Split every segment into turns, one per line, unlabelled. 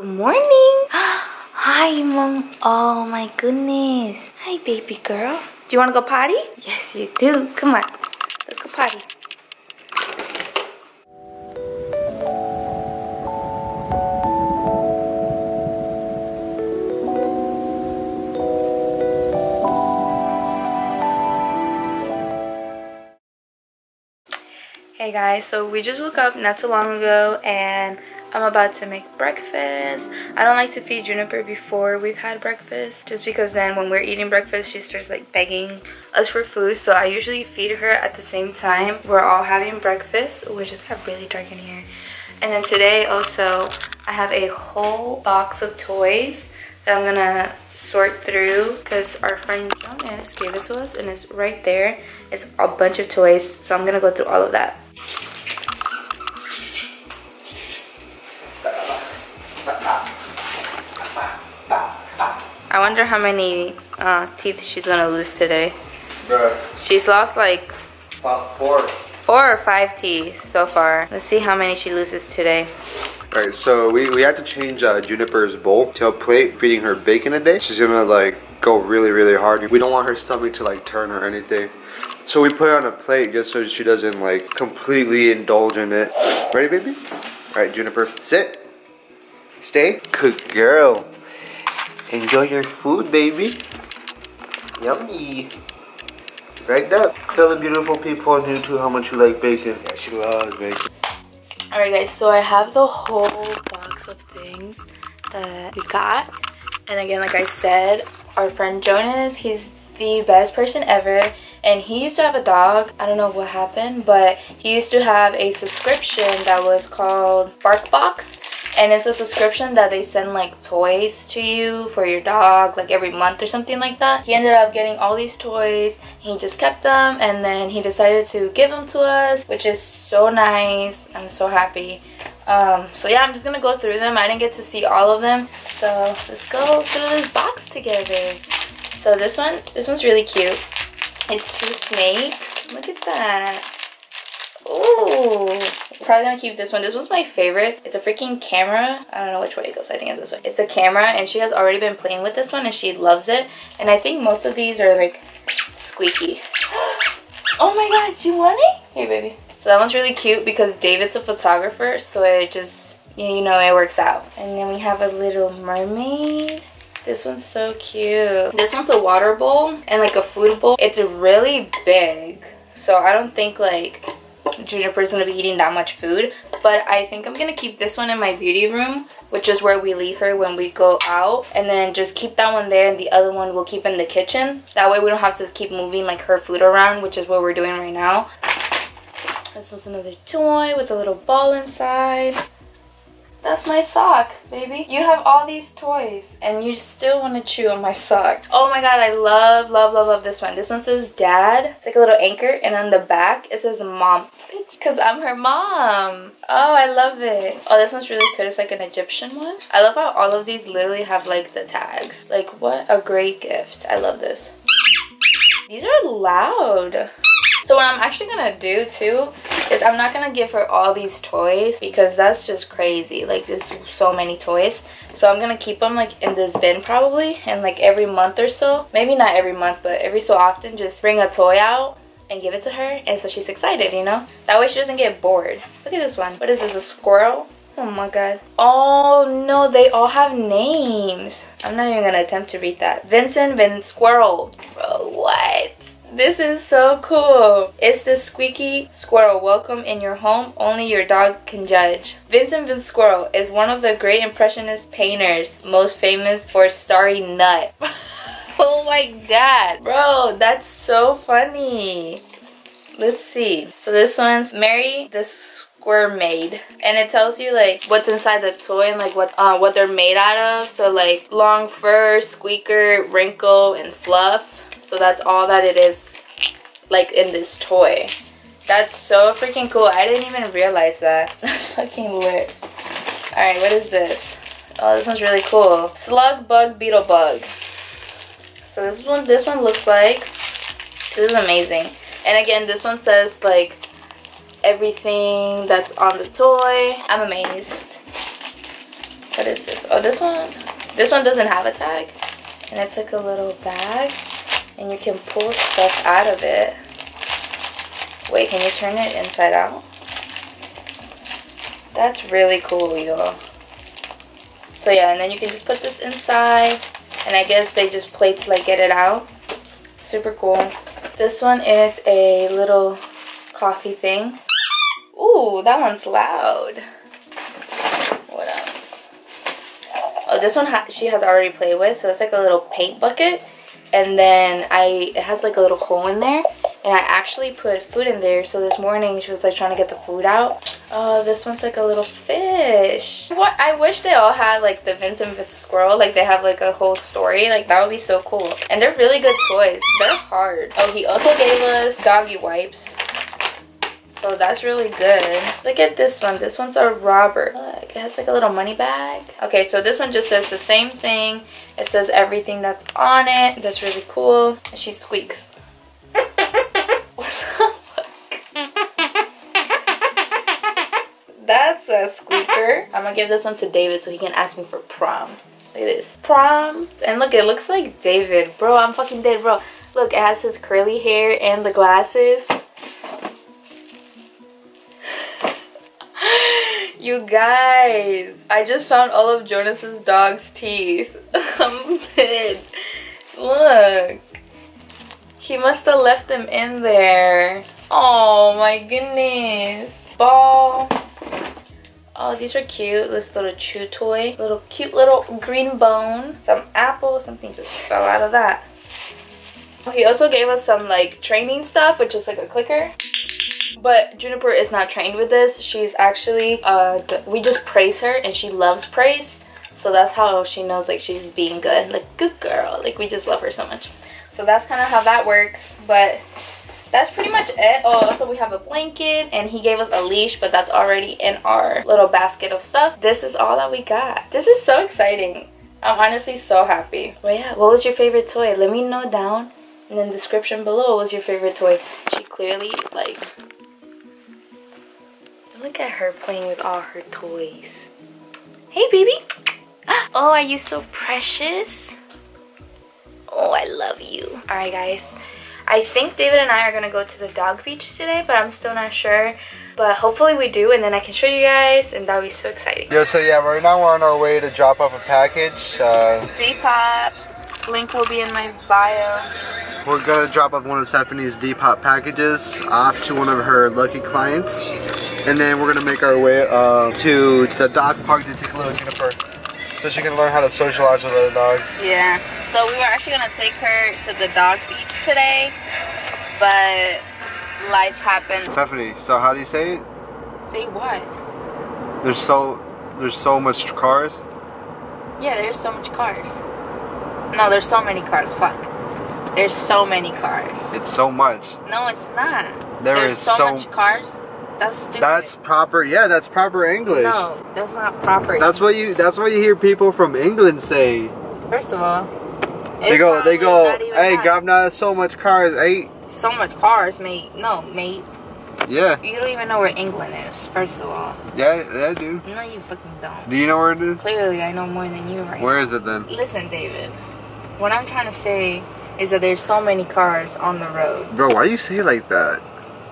Good morning. Hi, mom. Oh my goodness. Hi, baby girl. Do you want to go potty? Yes, you do. Come on. Let's go potty. Hey guys, so we just woke up not too long ago and I'm about to make breakfast. I don't like to feed Juniper before we've had breakfast just because then when we're eating breakfast she starts like begging us for food so I usually feed her at the same time we're all having breakfast. which just got really dark in here. And then today also I have a whole box of toys that I'm gonna sort through because our friend Jonas gave it to us and it's right there. It's a bunch of toys so I'm gonna go through all of that. I wonder how many uh, teeth she's gonna lose today.
Bruh.
She's lost like
four.
Four or five teeth so far. Let's see how many she loses today.
Alright, so we, we had to change uh, Juniper's bowl to a plate feeding her bacon a day. She's gonna like go really, really hard. We don't want her stomach to like turn or anything. So we put it on a plate just so she doesn't like completely indulge in it. Ready, baby? Alright, Juniper, sit. Stay. Good girl. Enjoy your food, baby. Yummy. Right up. Tell the beautiful people on YouTube how much you like bacon. Yeah, she loves bacon.
Alright guys, so I have the whole box of things that we got. And again, like I said, our friend Jonas, he's the best person ever. And he used to have a dog. I don't know what happened, but he used to have a subscription that was called BarkBox and it's a subscription that they send like toys to you for your dog like every month or something like that. He ended up getting all these toys. He just kept them and then he decided to give them to us which is so nice. I'm so happy. Um, so yeah i'm just gonna go through them. I didn't get to see all of them. So let's go through this box together. So this one this one's really cute. It's two snakes. Look at that Ooh, probably gonna keep this one. This was my favorite. It's a freaking camera. I don't know which way it goes. I think it's this way. It's a camera and she has already been playing with this one and she loves it. And I think most of these are like squeaky. oh my god, you want it? Here, baby. So that one's really cute because David's a photographer, so it just, you know, it works out. And then we have a little mermaid. This one's so cute. This one's a water bowl and like a food bowl. It's really big. So I don't think like Juniper's gonna be eating that much food. But I think I'm gonna keep this one in my beauty room, which is where we leave her when we go out. And then just keep that one there and the other one we'll keep in the kitchen. That way we don't have to keep moving like her food around, which is what we're doing right now. This was another toy with a little ball inside. That's my sock, baby. You have all these toys and you still want to chew on my sock. Oh my god, I love, love, love, love this one. This one says dad. It's like a little anchor and on the back it says mom. Because I'm her mom. Oh, I love it. Oh, this one's really good. It's like an Egyptian one. I love how all of these literally have like the tags. Like what a great gift. I love this. These are loud. So what I'm actually gonna do too is I'm not gonna give her all these toys because that's just crazy. Like there's so many toys. So I'm gonna keep them like in this bin probably and like every month or so. Maybe not every month but every so often just bring a toy out and give it to her and so she's excited you know that way she doesn't get bored look at this one what is this a squirrel oh my god oh no they all have names i'm not even gonna attempt to read that vincent vin squirrel bro what this is so cool. It's the squeaky squirrel. Welcome in your home. Only your dog can judge. Vincent Van Squirrel is one of the great impressionist painters, most famous for Starry Nut. oh my god. Bro, that's so funny. Let's see. So this one's Mary the Square made And it tells you like what's inside the toy and like what uh, what they're made out of. So like long fur, squeaker, wrinkle, and fluff. So that's all that it is like in this toy. That's so freaking cool. I didn't even realize that. That's fucking lit. Alright, what is this? Oh, this one's really cool. Slug, bug, beetle, bug. So this one, this one looks like, this is amazing. And again, this one says like everything that's on the toy. I'm amazed. What is this? Oh, this one. This one doesn't have a tag. And it's like a little bag. And you can pull stuff out of it. Wait, can you turn it inside out? That's really cool, y'all. So yeah, and then you can just put this inside. And I guess they just play to like get it out. Super cool. This one is a little coffee thing. Ooh, that one's loud. What else? Oh, this one ha she has already played with, so it's like a little paint bucket. And then I it has like a little hole in there. And I actually put food in there. So this morning she was like trying to get the food out. Oh this one's like a little fish. What? I wish they all had like the Vincent Fitz squirrel like they have like a whole story. Like that would be so cool. And they're really good toys. They're hard. Oh he also gave us doggy wipes so that's really good. Look at this one. This one's a robber. Look, it has like a little money bag. Okay, so this one just says the same thing. It says everything that's on it. That's really cool. And she squeaks. That's a squeaker. I'm gonna give this one to David so he can ask me for prom. Look at this. Prom. And look, it looks like David. Bro, I'm fucking dead, bro. Look, it has his curly hair and the glasses. You guys, I just found all of Jonas's dog's teeth. Look. He must have left them in there. Oh my goodness. Ball. Oh, these are cute. This little chew toy. Little cute little green bone. Some apple. Something just fell out of that. He also gave us some like training stuff, which is like a clicker. But Juniper is not trained with this. She's actually, uh, we just praise her and she loves praise. So that's how she knows like she's being good. Like, good girl. Like, we just love her so much. So that's kind of how that works. But that's pretty much it. Oh, also we have a blanket and he gave us a leash, but that's already in our little basket of stuff. This is all that we got. This is so exciting. I'm honestly so happy. Well, yeah, what was your favorite toy? Let me know down in the description below what was your favorite toy. She clearly, like, look at her playing with all her toys. Hey, baby. Oh, are you so precious? Oh, I love you. All right, guys. I think David and I are going to go to the dog beach today, but I'm still not sure. But hopefully we do, and then I can show you guys, and that'll be so exciting.
Yeah, so yeah, right now we're on our way to drop off a package. Uh,
Depop. Link will be in my bio.
We're going to drop off one of Stephanie's Depop packages off to one of her lucky clients. And then we're going to make our way uh, to, to the dog park to take a little Juniper so she can learn how to socialize with other dogs.
Yeah. So we were actually gonna take her to the dog beach today, but life happened.
Stephanie, so how do you say it?
Say what?
There's so there's so much cars.
Yeah, there's so much cars. No, there's so many cars. Fuck. There's so many cars.
It's so much.
No, it's not.
There
there's
is
so,
so
much cars. That's stupid.
That's proper. Yeah, that's proper English.
No, that's not proper.
That's what you. That's what you hear people from England say.
First of all,
they go. They go. Hey, Governor, so much cars. Hey.
So much cars, mate. No, mate.
Yeah.
You don't even know where England is. First of all.
Yeah, yeah, I do.
No, you fucking don't.
Do you know where it is?
Clearly, I know more than you right
Where
now.
is it then?
Listen, David. What I'm trying to say is that there's so many cars on the road.
Bro, why you say like that?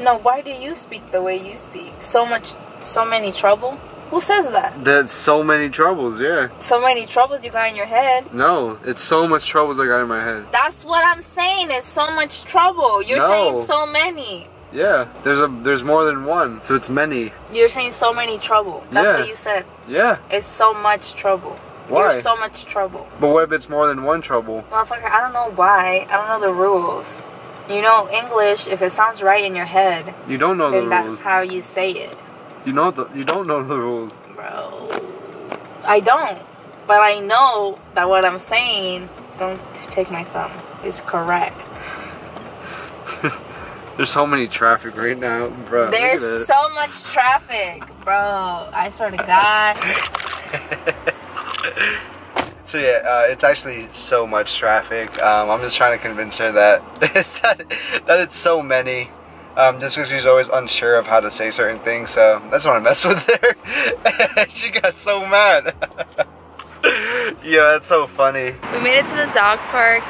No, why do you speak the way you speak? So much, so many trouble? Who says that?
That's so many troubles, yeah.
So many troubles you got in your head?
No, it's so much troubles I got in my head.
That's what I'm saying. It's so much trouble. You're
no.
saying so many.
Yeah, there's a there's more than one, so it's many.
You're saying so many trouble. That's
yeah.
what you said.
Yeah.
It's so much trouble.
Why?
You're so much trouble.
But what if it's more than one trouble?
Motherfucker, I don't know why. I don't know the rules. You know English, if it sounds right in your head,
you don't know
then
the
that's how you say it.
You know the you don't know the rules.
Bro. I don't. But I know that what I'm saying, don't take my thumb, is correct.
There's so many traffic right now, bro.
There's so much traffic, bro. I swear to God.
so yeah, uh, it's actually so much traffic. Um, I'm just trying to convince her that that, that it's so many. Um, just because she's always unsure of how to say certain things, so that's why I mess with her. she got so mad. Yeah, that's so funny.
We made it to the dog park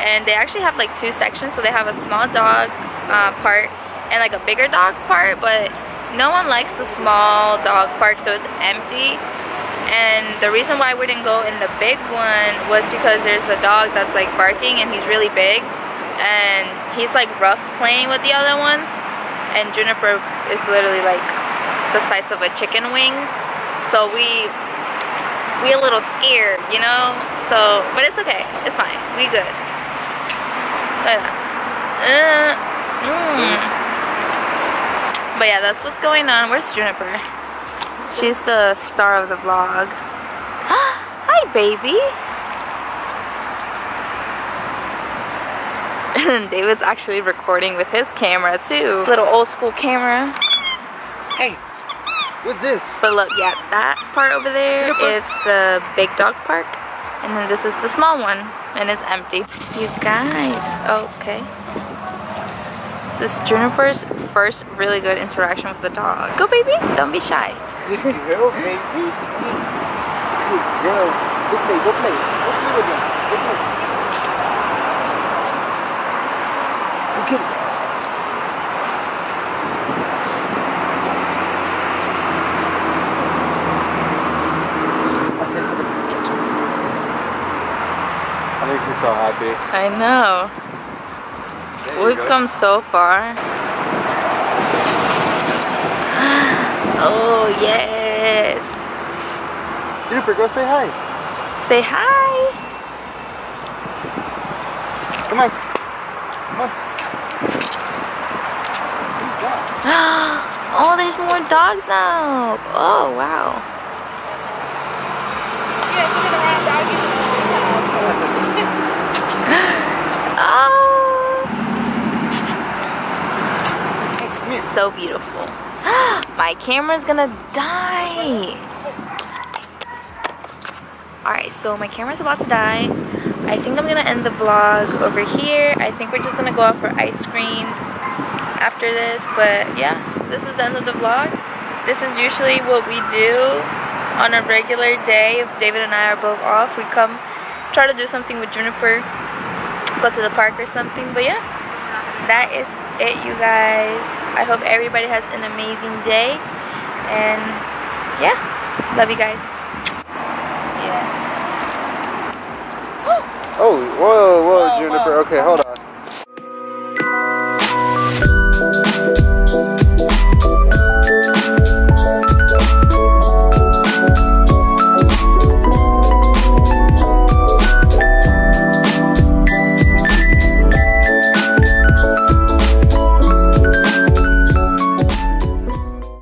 and they actually have like two sections. So they have a small dog uh, part and like a bigger dog part, but no one likes the small dog park, so it's empty. And the reason why we didn't go in the big one was because there's a dog that's like barking and he's really big. And he's like rough playing with the other ones. And Juniper is literally like the size of a chicken wing. So we we a little scared you know? So but it's okay. It's fine. We good. But, uh, mm. but yeah that's what's going on. Where's Juniper she's the star of the vlog hi baby and David's actually recording with his camera too. Little old school camera.
Hey, what's this?
But look, yeah, that part over there is the big dog park. And then this is the small one, and it's empty. You guys, okay. This is Juniper's first really good interaction with the dog. Go baby, don't be shy.
Good girl, baby. Good play, play. Play with play. So happy.
I know. We've
go.
come so far. Oh, yes.
Juniper, go say hi.
Say hi.
Come on. Come on.
oh, there's more dogs now. Oh, wow. Oh, so beautiful. My camera's gonna die. Alright, so my camera's about to die. I think I'm gonna end the vlog over here. I think we're just gonna go out for ice cream after this. But yeah, this is the end of the vlog. This is usually what we do on a regular day if David and I are both off. We come try to do something with Juniper, go to the park or something. But yeah, that is it, you guys. I hope everybody has an amazing day. And yeah, love you guys. Yeah.
Oh, whoa, whoa,
Whoa,
Juniper.
whoa.
Okay, hold on.